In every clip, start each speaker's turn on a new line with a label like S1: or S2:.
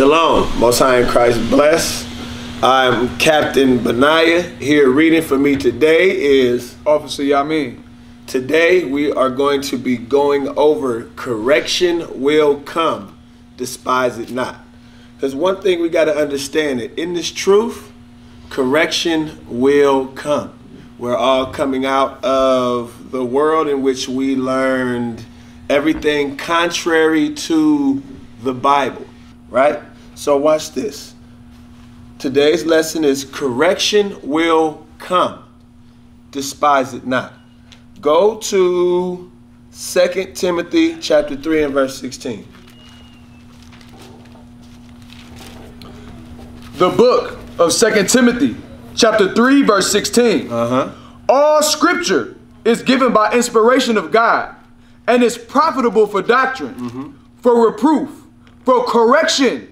S1: Shalom, Most High in Christ bless. I'm Captain Benaya. Here reading for me today is
S2: Officer Yamin.
S1: Today we are going to be going over correction will come, despise it not. Because one thing we got to understand it in this truth, correction will come. We're all coming out of the world in which we learned everything contrary to the Bible, right? So watch this. Today's lesson is correction will come. Despise it not. Go to 2 Timothy chapter 3 and verse 16.
S2: The book of 2 Timothy, chapter 3, verse 16.
S1: Uh-huh.
S2: All scripture is given by inspiration of God and is profitable for doctrine,
S1: Mm-hmm.
S2: for reproof, for correction,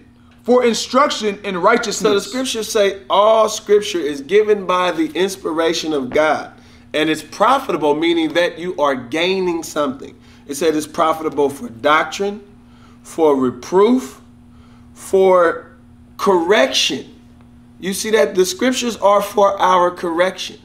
S2: for instruction in righteousness.
S1: So the scriptures say all scripture is given by the inspiration of God. And it's profitable, meaning that you are gaining something. It said it's profitable for doctrine, for reproof, for correction. You see that the scriptures are for our correction,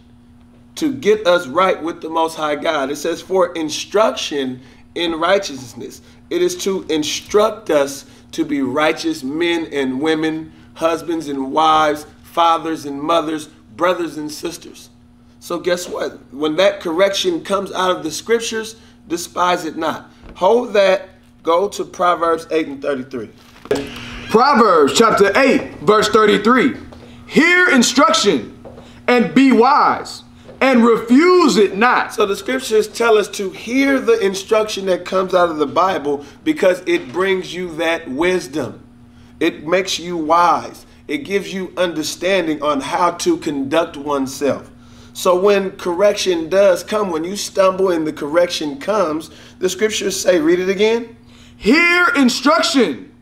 S1: to get us right with the Most High God. It says for instruction in righteousness. It is to instruct us to be righteous men and women, husbands and wives, fathers and mothers, brothers and sisters. So guess what? When that correction comes out of the scriptures, despise it not. Hold that. Go to Proverbs 8 and 33.
S2: Proverbs chapter 8, verse 33. Hear instruction and be wise, and refuse it not.
S1: So the scriptures tell us to hear the instruction that comes out of the Bible because it brings you that wisdom. It makes you wise. It gives you understanding on how to conduct oneself. So when correction does come, when you stumble and the correction comes, the scriptures say, read it again.
S2: Hear instruction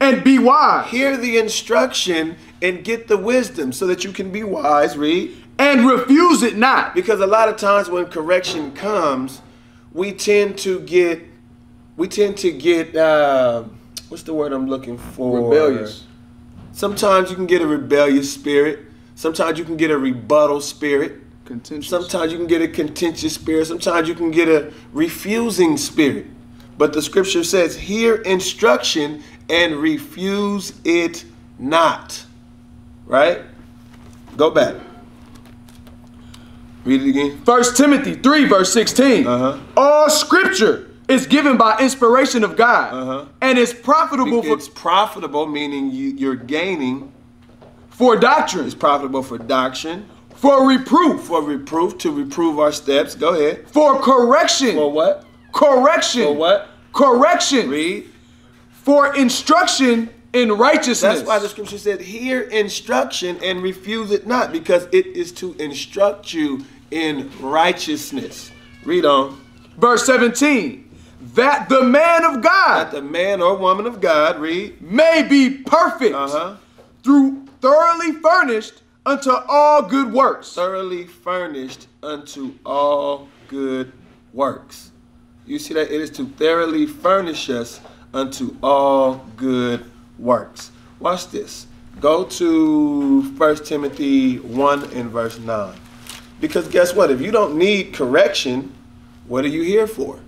S2: and be wise,
S1: Hear the instruction and get the wisdom so that you can be wise. Read.
S2: And refuse it not.
S1: Because a lot of times when correction comes, we tend to get, we tend to get, uh, what's the word I'm looking for?
S2: Rebellious.
S1: Sometimes you can get a rebellious spirit. Sometimes you can get a rebuttal spirit.
S2: Contentious.
S1: Sometimes you can get a contentious spirit. Sometimes you can get a refusing spirit. But the scripture says, hear instruction and refuse it not. Right? Go back. Read it again.
S2: 1 Timothy 3, verse 16.
S1: Uh-huh.
S2: All scripture is given by inspiration of God
S1: Uh-huh.
S2: and is profitable for,
S1: It's profitable, meaning you, you're gaining.
S2: for doctrine,
S1: It's profitable for doctrine,
S2: for reproof,
S1: for reproof, to reprove our steps. Go ahead.
S2: for correction,
S1: For what?
S2: correction,
S1: For what?
S2: correction,
S1: Read.
S2: for instruction in righteousness.
S1: That's why the scripture said, hear instruction and refuse it not, because it is to instruct you in righteousness. Read on.
S2: Verse 17. That the man of God, That
S1: the man or woman of God, read.
S2: may be perfect
S1: Uh-huh.
S2: through thoroughly furnished unto all good works.
S1: Thoroughly furnished unto all good works. You see that? It is to thoroughly furnish us unto all good works. Watch this. Go to 1 Timothy 1 and verse 9. Because guess what? If you don't need correction, what are you here for?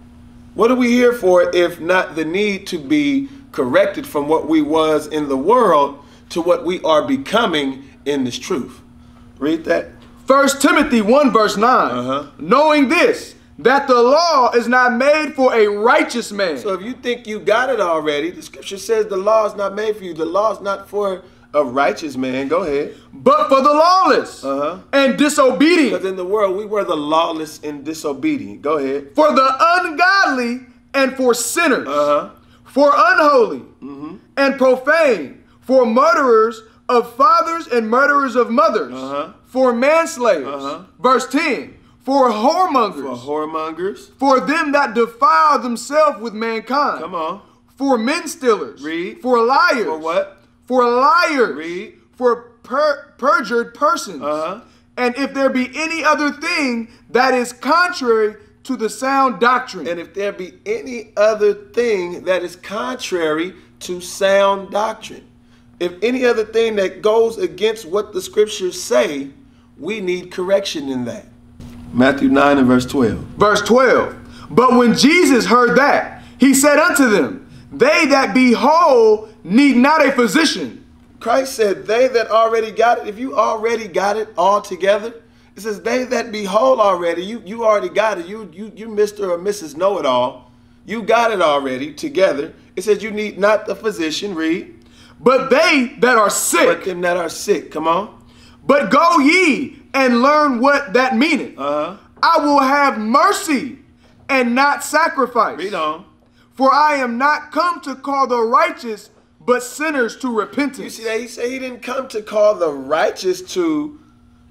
S1: What are we here for if not the need to be corrected from what we was in the world to what we are becoming in this truth? Read that.
S2: First Timothy 1 verse 9.
S1: Uh-huh.
S2: Knowing this, that the law is not made for a righteous man,
S1: So if you think you got it already, the scripture says the law is not made for you. The law is not for a righteous man. Go ahead.
S2: but for the lawless
S1: Uh-huh.
S2: and disobedient,
S1: Because in the world, we were the lawless and disobedient. Go ahead.
S2: for the ungodly and for sinners,
S1: Uh-huh.
S2: for unholy and profane, for murderers of fathers and murderers of mothers,
S1: Uh-huh.
S2: for manslayers.
S1: Uh-huh.
S2: Verse 10 For whoremongers,
S1: For whoremongers.
S2: for them that defile themselves with mankind,
S1: Come on.
S2: for men stealers,
S1: Read.
S2: for liars,
S1: For what?
S2: For liars,
S1: Read.
S2: for per- perjured persons.
S1: Uh-huh.
S2: And if there be any other thing that is contrary to the sound doctrine,
S1: And if there be any other thing that is contrary to sound doctrine. if any other thing that goes against what the scriptures say, we need correction in that. Matthew 9 and verse 12.
S2: Verse 12. But when Jesus heard that, he said unto them, They that be whole need not a physician.
S1: Christ said, They that already got it, if you already got it all together, it says, They that be whole already, you, you already got it. You, you, you Mr. or Mrs. Know It All. You got it already together. It says, You need not the physician, read.
S2: But they that are sick,
S1: But them that are sick, come on.
S2: but go ye and learn what that meaneth.
S1: Uh huh.
S2: I will have mercy and not sacrifice.
S1: Read on.
S2: For I am not come to call the righteous, but sinners to repentance.
S1: You see that? He said he didn't come to call the righteous to,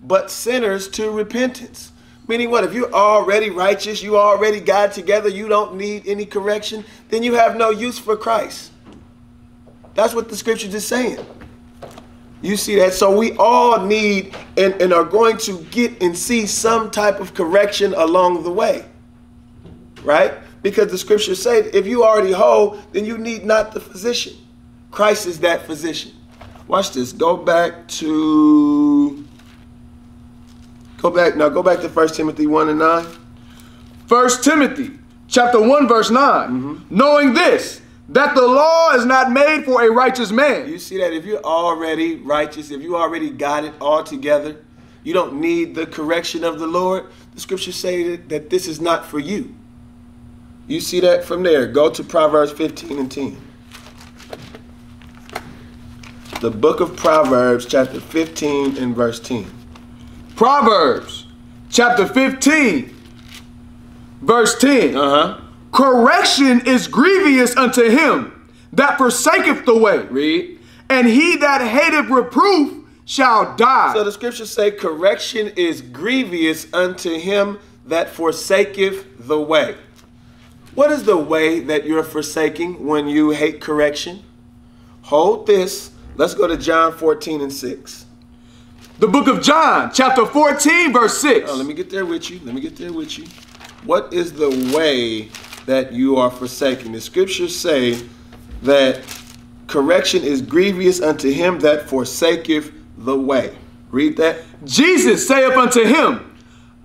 S1: but sinners to repentance. Meaning what? If you're already righteous, you already got together, you don't need any correction, then you have no use for Christ. That's what the scripture is saying. You see that? So we all need and, and are going to get and see some type of correction along the way. Right? Because the scriptures say if you already whole, then you need not the physician. Christ is that physician. Watch this. Go back to go back now, go back to 1 Timothy 1 and 9.
S2: First Timothy chapter 1 verse 9 mm-hmm. knowing this that the law is not made for a righteous man
S1: You see that if you're already righteous, if you already got it all together, you don't need the correction of the Lord. The scriptures say that, that this is not for you. You see that from there. Go to Proverbs 15 and 10. The book of Proverbs, chapter 15 and verse 10.
S2: Proverbs chapter 15 verse 10
S1: Uh-huh.
S2: correction is grievous unto him that forsaketh the way
S1: Read.
S2: and he that hateth reproof shall die
S1: So the scriptures say correction is grievous unto him that forsaketh the way. What is the way that you're forsaking when you hate correction? Hold this. Let's go to John 14 and 6.
S2: the book of John chapter 14 verse 6
S1: Oh, let me get there with you. Let me get there with you. What is the way that you are forsaking? The scriptures say that correction is grievous unto him that forsaketh the way. Read that.
S2: Jesus saith unto him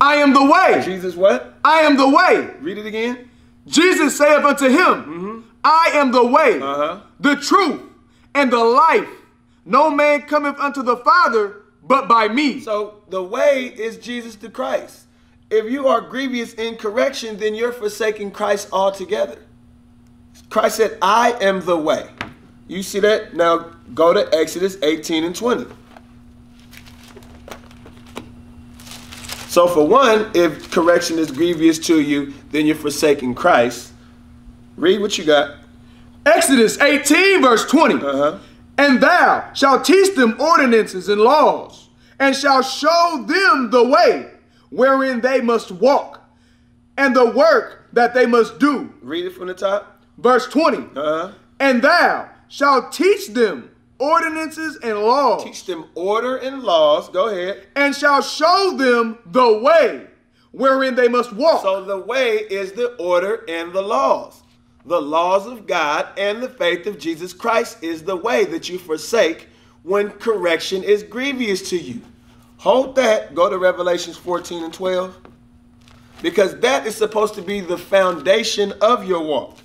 S2: I am the way
S1: Jesus what?
S2: I am the way
S1: Read it again.
S2: Jesus saith unto him, I am the way,
S1: Uh-huh.
S2: the truth, and the life. No man cometh unto the Father but by me.
S1: So the way is Jesus the Christ. If you are grievous in correction, then you're forsaking Christ altogether. Christ said, I am the way. You see that? Now go to Exodus 18 and 20. So for one, if correction is grievous to you, then you're forsaking Christ. Read what you got.
S2: Exodus 18, verse 20.
S1: Uh-huh.
S2: And thou shalt teach them ordinances and laws, and shalt show them the way wherein they must walk, and the work that they must do.
S1: Read it from the top.
S2: Verse 20.
S1: Uh-huh.
S2: And thou shalt teach them ordinances and laws.
S1: Teach them order and laws. Go ahead.
S2: and shall show them the way wherein they must walk.
S1: So the way is the order and the laws. The laws of God and the faith of Jesus Christ is the way that you forsake when correction is grievous to you. Hold that. Go to Revelations 14 and 12. Because that is supposed to be the foundation of your walk.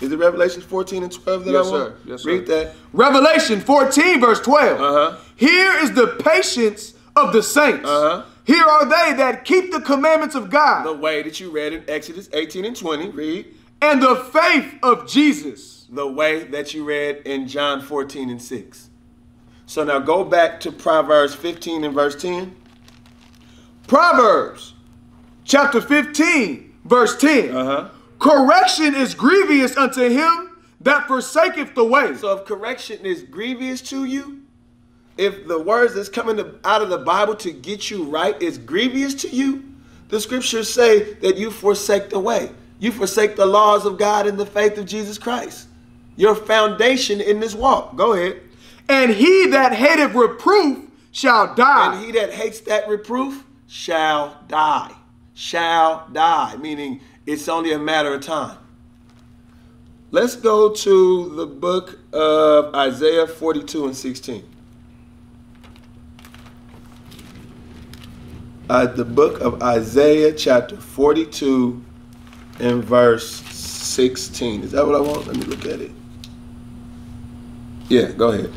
S1: Is it Revelations 14 and 12 that
S2: Yes,
S1: I want?
S2: sir. Yes, sir.
S1: Read that.
S2: Revelation 14, verse 12.
S1: Uh-huh.
S2: Here is the patience of the saints.
S1: Uh-huh.
S2: Here are they that keep the commandments of God
S1: The way that you read in Exodus 18 and 20. Read.
S2: and the faith of Jesus.
S1: the way that you read in John 14 and 6. So now go back to Proverbs 15 and verse 10.
S2: Proverbs chapter 15, verse 10.
S1: Uh-huh.
S2: Correction is grievous unto him that forsaketh the way.
S1: So if correction is grievous to you, if the words that's coming to- out of the Bible to get you right is grievous to you, the scriptures say that you forsake the way. You forsake the laws of God and the faith of Jesus Christ. Your foundation in this walk. Go ahead.
S2: and he that hateth reproof shall die.
S1: And he that hates that reproof shall die. Shall die, meaning it's only a matter of time. Let's go to the book of Isaiah 42 and 16. Uh, the book of Isaiah, chapter 42, and verse 16. Is that what I want? Let me look at it. Yeah, go ahead.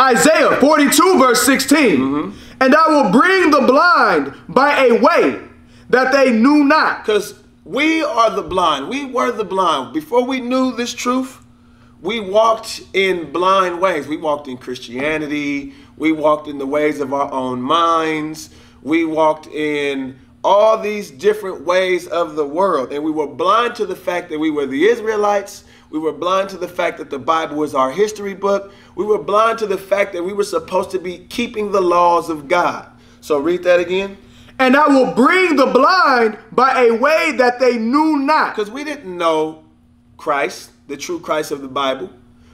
S2: Isaiah 42, verse 16. And I will bring the blind by a way that they knew not.
S1: Because we are the blind. We were the blind. Before we knew this truth, we walked in blind ways. We walked in Christianity. We walked in the ways of our own minds. We walked in all these different ways of the world. And we were blind to the fact that we were the Israelites. We were blind to the fact that the Bible was our history book. We were blind to the fact that we were supposed to be keeping the laws of God. So read that again.
S2: And I will bring the blind by a way that they knew not.
S1: Because we didn't know Christ, the true Christ of the Bible.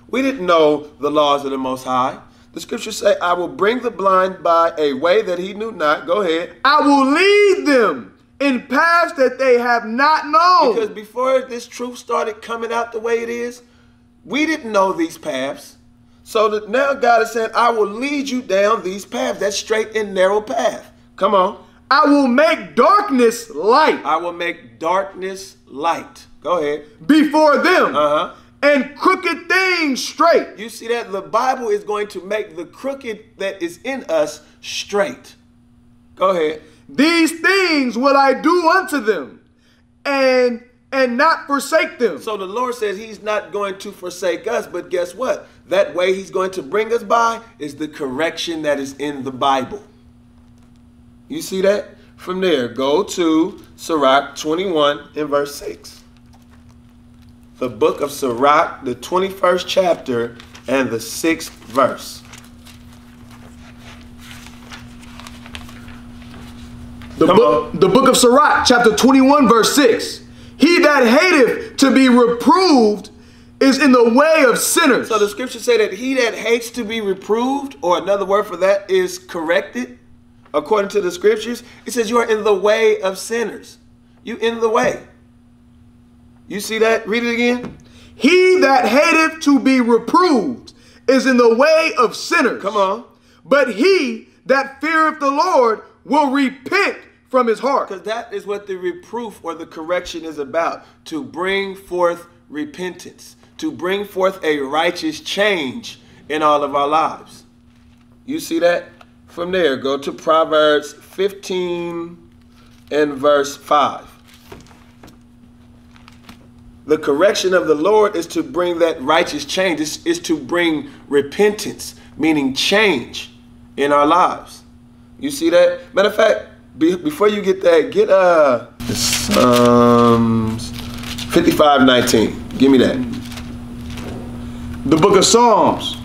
S1: We didn't know the laws of the Most High. The scriptures say, I will bring the blind by a way that he knew not. Go ahead.
S2: I will lead them in paths that they have not known.
S1: Because before this truth started coming out the way it is, we didn't know these paths. So that now God is saying, I will lead you down these paths, that straight and narrow path. Come on.
S2: I will make darkness light
S1: I will make darkness light. Go ahead.
S2: before them
S1: Uh huh.
S2: And crooked things straight.
S1: You see that? The Bible is going to make the crooked that is in us straight. Go ahead.
S2: These things will I do unto them and and not forsake them.
S1: So the Lord says He's not going to forsake us, but guess what? That way He's going to bring us by is the correction that is in the Bible. You see that? From there, go to Sirach 21 in verse 6. The book of Sirach, the 21st chapter and the 6th verse.
S2: The
S1: Come
S2: book,
S1: on.
S2: the book of Sirach, chapter 21, verse 6. He that hateth to be reproved is in the way of sinners.
S1: So the scriptures say that he that hates to be reproved, or another word for that is corrected, according to the scriptures, it says you are in the way of sinners. You in the way. You see that? Read it again.
S2: he that hateth to be reproved is in the way of sinners.
S1: Come on.
S2: But he that feareth the Lord will repent from his heart.
S1: Because that is what the reproof or the correction is about to bring forth repentance, to bring forth a righteous change in all of our lives. You see that? From there, go to Proverbs 15 and verse 5. The correction of the Lord is to bring that righteous change, is, is to bring repentance, meaning change in our lives. You see that? Matter of fact, be, before you get that, get uh Psalms 55 19. Give me that.
S2: The book of Psalms,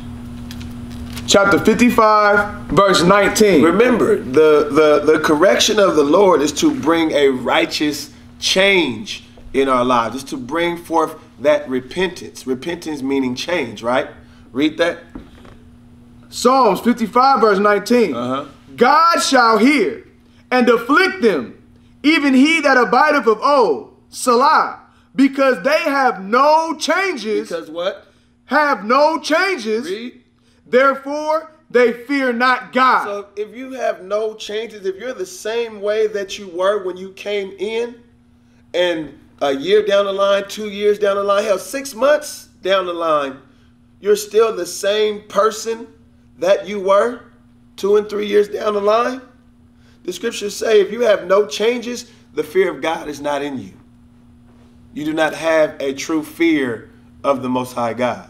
S2: chapter 55, verse 19.
S1: Remember, the, the, the correction of the Lord is to bring a righteous change in our lives. It's to bring forth that repentance. Repentance meaning change, right? Read that.
S2: Psalms 55, verse 19.
S1: Uh-huh.
S2: God shall hear and afflict them, even he that abideth of old, Selah, because they have no changes,
S1: Because what?
S2: have no changes,
S1: Read.
S2: therefore they fear not God.
S1: So if you have no changes, if you're the same way that you were when you came in, and a year down the line, two years down the line, hell, six months down the line, you're still the same person that you were two and three years down the line. The scriptures say if you have no changes, the fear of God is not in you. You do not have a true fear of the Most High God.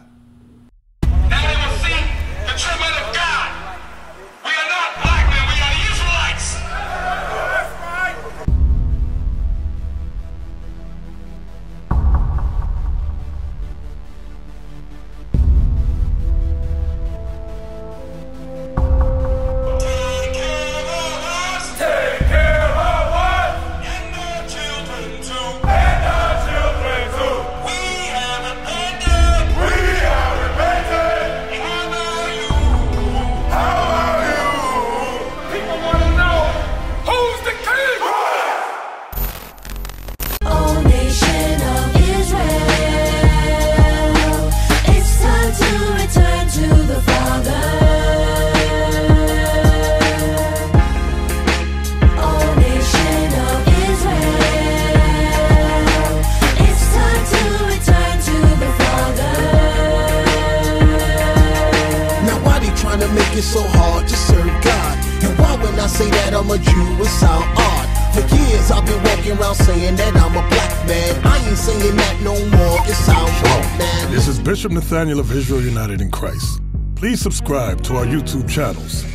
S3: Walking around saying that I'm a black man. I ain't saying that no more, it sound wrong, man.
S4: This is Bishop Nathaniel of Israel United in Christ. Please subscribe to our YouTube channels.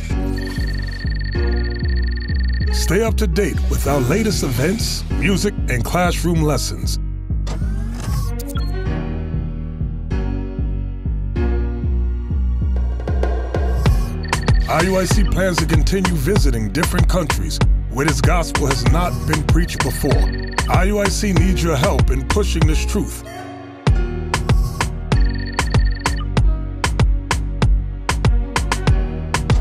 S4: Stay up to date with our latest events, music, and classroom lessons. IUIC plans to continue visiting different countries where this gospel has not been preached before. IUIC needs your help in pushing this truth.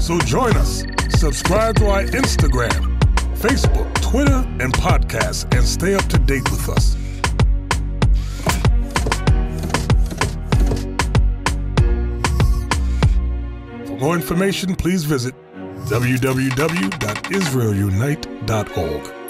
S4: So join us. Subscribe to our Instagram, Facebook, Twitter, and podcast and stay up to date with us. For more information, please visit www.israelunite.org.